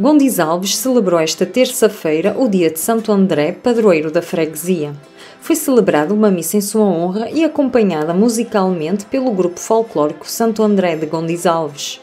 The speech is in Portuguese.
Gondis Alves celebrou esta terça-feira o dia de Santo André, padroeiro da freguesia. Foi celebrada uma missa em sua honra e acompanhada musicalmente pelo grupo folclórico Santo André de Gondis Alves.